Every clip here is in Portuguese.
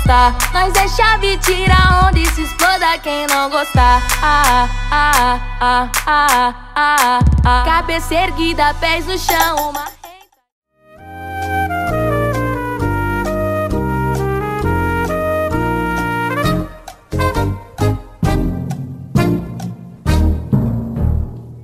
gostar. Nós é chave, tira onda e se exploda quem não gostar. Ah, ah, ah, ah, ah, ah. Cabeça erguida, pés no chão, uma.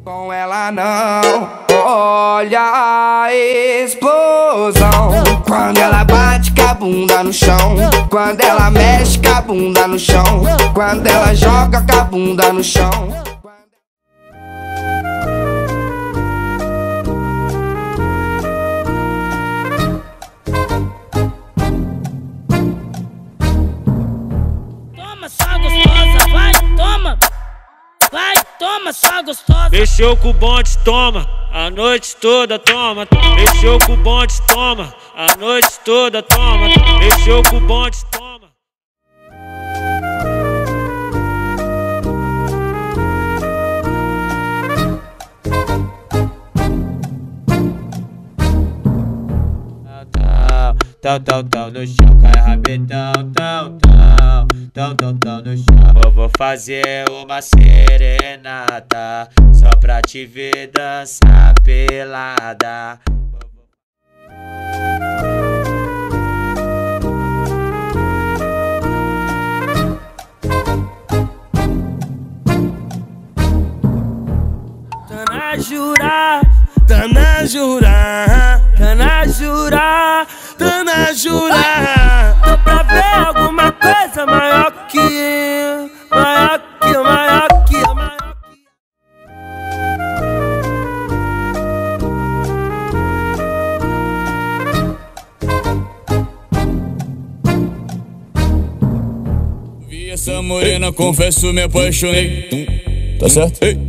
Com ela não olha a explosão. Quando ela a bunda no chão. Quando ela mexe com a bunda no chão. Quando ela joga com a bunda no chão. Toma só gostosa, vai, toma. Vai, toma só gostosa. Mexeu com o bonde, toma. A noite toda, toma. Mexeu com o bonde, toma. A noite toda, toma. Mexeu com o bonde, toma. Tão, tão, tão no chão, cai rabetão, tão, tão, tão, tão, tão no chão. Eu vou fazer uma serenata, só pra te ver dançar pelada. Tana jura, Tana jura, Tana jura, Tana jura. Tô pra ver alguma coisa maior maior que, maior que. Vi essa morena, confesso, me apaixonei. Tá certo? Ei.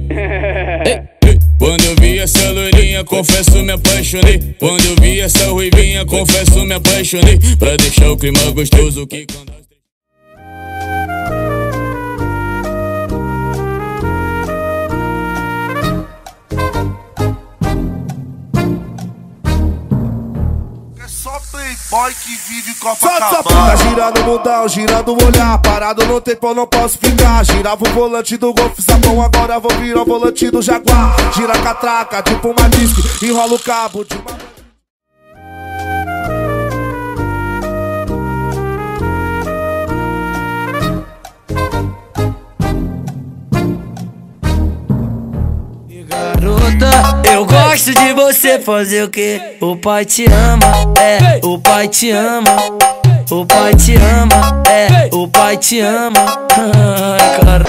Ei, ei. Quando eu vi essa loirinha, confesso, me apaixonei. Quando eu vi essa ruivinha, confesso, me apaixonei. Pra deixar o clima gostoso que quando só playboy que vive Tá Copacabana. girando o mundão, girando o olhar. Parado no tempo não posso ficar. Girava o volante do Golf Sapão Agora vou virar o volante do Jaguar. Gira a catraca, tipo uma disque Enrola o cabo de uma... gosto de você fazer o que? O pai te ama, é, o pai te ama. O pai te ama, é, o pai te ama. Ai, cara.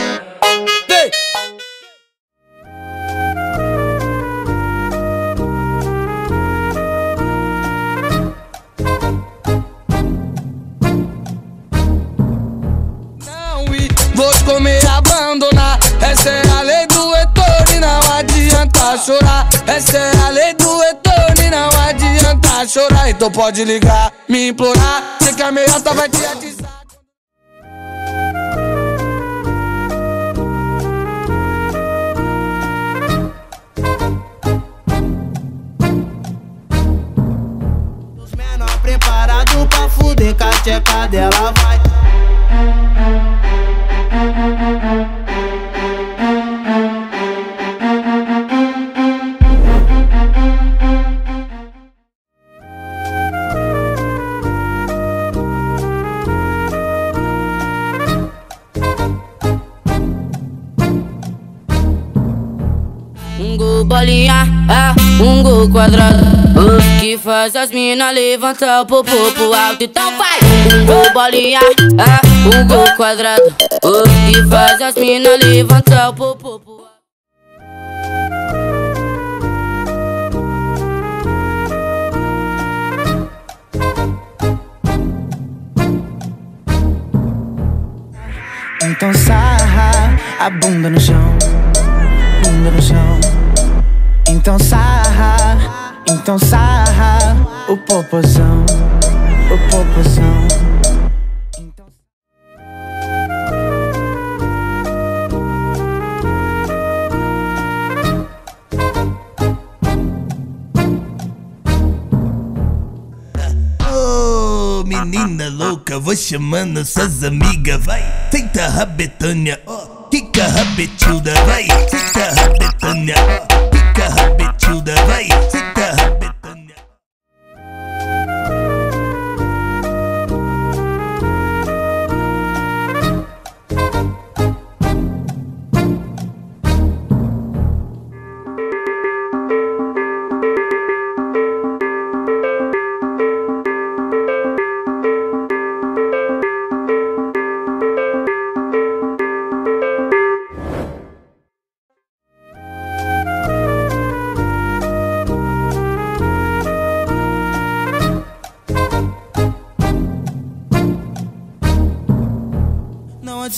vou te comer abandonar. Essa é a lei do retorno e não adianta chorar. Essa é a lei do retorno e não adianta chorar. Então pode ligar, me implorar. Sei que a meiota vai te atizar. Preparado pra fuder com tcheca dela vai bolinha, é um gol quadrado. Uh, Que faz as mina levantar o popô pro alto. Então vai! Um gol bolinha, é um gol quadrado. Uh, Que faz as mina levantar o popô pro alto. Então sarra a bunda no chão Bunda no chão Então sarra Então sarra O popozão O popozão menina louca. vou chamando suas amigas, vai. Senta a rabetânia, ó. Quica a rabetilda, vai. Senta a ó. Quica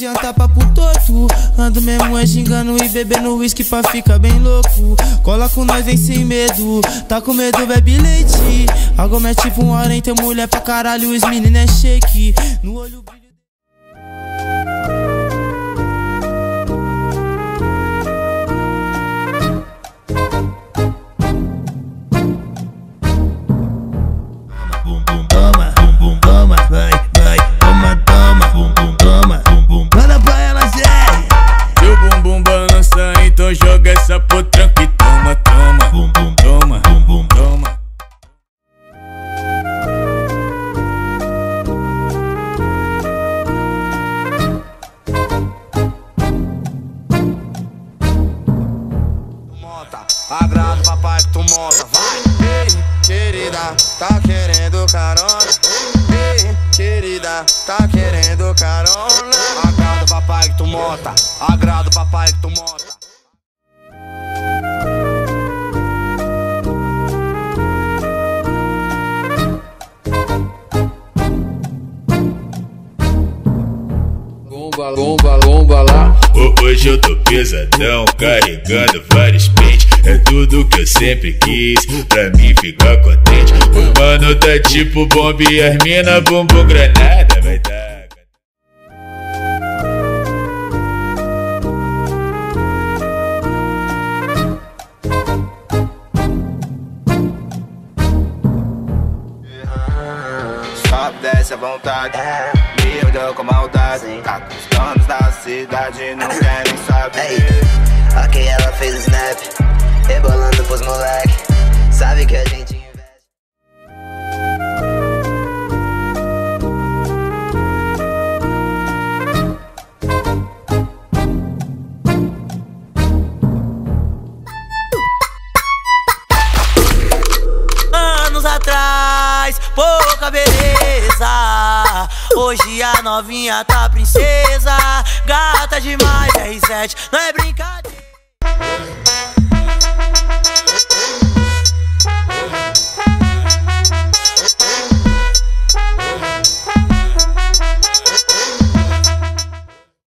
adianta papo torto. Ando mesmo é xingando e bebendo whisky pra ficar bem louco. Cola com nós, vem sem medo. Tá com medo, bebe leite. Algo é tipo um hora tem mulher pra caralho Os meninos é shake. No olho carona? Ei, querida, tá querendo carona? Agrada papai que tu monta, agrada papai que tu monta. Lomba, lomba, lomba lá. Ho- Hoje eu tô pesadão, carregando vários pentes. É tudo que eu sempre quis, pra mim ficar contente. O mano tá tipo bomba e as mina bumbum granada. Vai dar. Sobe, desce à vontade. Me olhou com maldade. Tá com os donos da cidade, não querem saber. Ok, ela fez o snap, rebolando pros moleque. Sabe que a gente investe. Anos atrás, pouca beleza. Hoje a novinha tá princesa. Gata demais, R7, não é brincadeira.